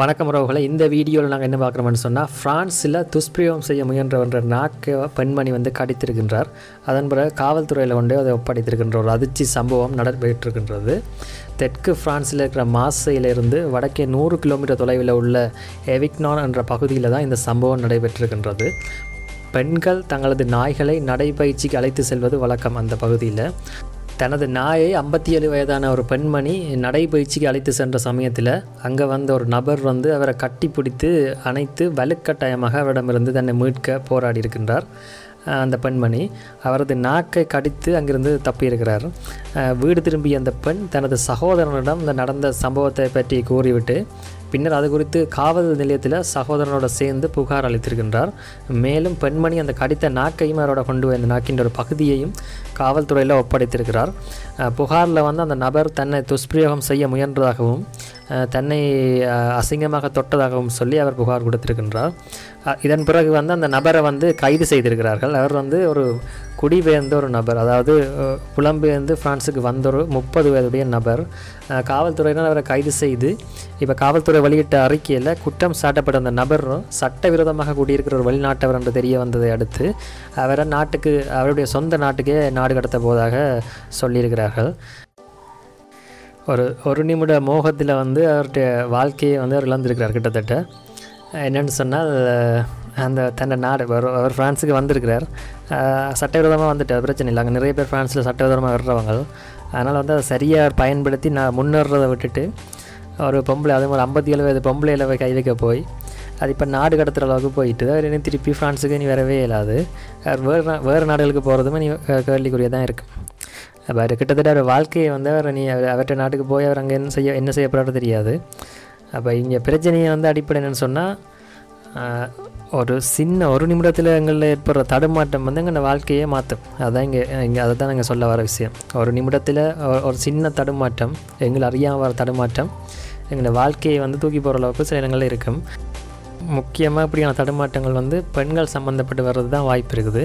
வணக்கம் உறவுகளை. இந்த வீடியோவில் நாங்கள் என்ன பார்க்குறோம்னு சொன்னால் ஃப்ரான்ஸில் துஷ்பிரயோகம் செய்ய முயன்றவன்ற நாக்கு பெண்மணி வந்து கடித்திருக்கின்றார். அதன் பிறகு காவல்துறையில் கொண்டு அதை ஒப்படைத்திருக்கின்ற ஒரு அதிர்ச்சி சம்பவம் நடைபெற்றிருக்கின்றது. தெற்கு ஃப்ரான்ஸில் இருக்கிற மாசையிலிருந்து வடக்கே நூறு கிலோமீட்டர் தொலைவில் உள்ள எவிக்னான் என்ற பகுதியில் தான் இந்த சம்பவம் நடைபெற்றிருக்கின்றது. பெண்கள் தங்களது நாய்களை நடைபயிற்சிக்கு அழைத்து செல்வது வழக்கம் அந்த பகுதியில். தனது நாயை ஐம்பத்தி ஏழு வயதான ஒரு பெண்மணி நடைபயிற்சிக்கு அழைத்து சென்ற சமயத்தில் அங்கே வந்த ஒரு நபர் வந்து அவரை கட்டி பிடித்து அணைத்து வலுக்கட்டாயமாக அவரிடமிருந்து தன்னை மீட்க போராடி இருக்கின்றார் அந்த பெண்மணி. அவரது நாக்கை கடித்து அங்கிருந்து தப்பியிருக்கிறார். வீடு திரும்பிய அந்த பெண் தனது சகோதரனிடம் இந்த நடந்த சம்பவத்தை பற்றி கூறிவிட்டு பின்னர் அது குறித்து காவல் நிலையத்தில் சகோதரனோட சேர்ந்து புகார் அளித்திருக்கின்றார். மேலும் பெண்மணி அந்த கடித்த நாக்கையும் அவரோட கொண்டு வந்த நாக்கின்ற ஒரு பகுதியையும் காவல்துறையில் ஒப்படைத்திருக்கிறார். புகாரில் வந்து அந்த நபர் தன்னை துஷ்பிரயோகம் செய்ய முயன்றதாகவும் தன்னை அசிங்கமாக தொட்டதாகவும் சொல்லி அவர் புகார் கொடுத்திருக்கின்றார். இதன் பிறகு வந்து அந்த நபரை வந்து கைது செய்திருக்கிறார்கள். அவர் வந்து ஒரு குடிபெயர்ந்த ஒரு நபர். அதாவது புலம்பெயர்ந்து பிரான்ஸுக்கு வந்த ஒரு முப்பது வயதுடைய நபர். காவல்துறையினர் அவரை கைது செய்து இப்போ காவல்துறை வெளியிட்ட அறிக்கையில் குற்றம் சாட்டப்பட்ட அந்த நபரும் சட்டவிரோதமாக குடியிருக்கிற ஒரு வெளிநாட்டவர் என்று தெரிய வந்ததை அடுத்து அவரை நாட்டுக்கு அவருடைய சொந்த நாட்டுக்கே நாடு கடத்த போவதாக சொல்லியிருக்கிறார்கள். ஒரு ஒரு நிமிட மோகத்தில் வந்து அவருடைய வாழ்க்கையை வந்து அவர் இழந்திருக்கிறார் கிட்டத்தட்ட. என்னென்னு சொன்னால் அந்த தன்னை நாடு அவர் ஃப்ரான்ஸுக்கு வந்திருக்கிறார். சட்டவிரோதமாக வந்துட்டு பிரச்சனை இல்லை. அங்கே நிறைய பேர் ஃப்ரான்ஸில் சட்டவிரோதமாக வர்றவங்க அதனால் வந்து அதை சரியாக பயன்படுத்தி நான் முன்னேறதை விட்டுட்டு ஒரு பொம்பளை அதே மாதிரி ஐம்பத்தி ஏழு வயது பொம்பளையில் போய் கை வைக்க போய் அது இப்போ நாடு கடத்துகிற அளவுக்கு போயிட்டு அவர் இனி திருப்பி ஃப்ரான்ஸுக்கு நீ வரவே இல்லாது வேறு வேறு நாடுகளுக்கு போகிறதுமே நீ கேள்விக்குரிய தான் இருக்குது அப்போ அவர் கிட்டத்தட்ட அவர் வாழ்க்கையை வந்து அவர் நீ அவர் அவர்கிட்ட நாட்டுக்கு போய் அவர் அங்கே என்ன செய்ய என்ன செய்ய தெரியாது. அப்போ இங்கே பிரச்சனையை வந்து அடிப்படை என்னன்னு சொன்னால் ஒரு சின்ன ஒரு நிமிடத்தில் எங்களில் ஏற்படுற தடுமாட்டம் வந்து எங்கள் வாழ்க்கையே மாற்றும் அதுதான் இங்கே இங்கே அதை தான் நாங்கள் சொல்ல வர விஷயம். ஒரு நிமிடத்தில் ஒரு- சின்ன தடுமாற்றம் எங்களை அறியாமல் வர தடுமாற்றம் எங்களை வாழ்க்கையை வந்து தூக்கி போகிற அளவுக்கு சில இடங்களில் இருக்கும். முக்கியமாக இப்படியான தடுமாற்றங்கள் வந்து பெண்கள் சம்மந்தப்பட்டு வர்றது தான் வாய்ப்பு இருக்குது.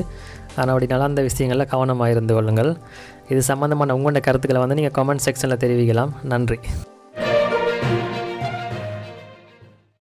ஆனால் அப்படி அந்த விஷயங்களில் கவனமாக இருந்து கொள்ளுங்கள். இது சம்மந்தமான உங்களோட கருத்துக்களை வந்து நீங்கள் கமெண்ட் செக்ஷனில் தெரிவிக்கலாம். நன்றி.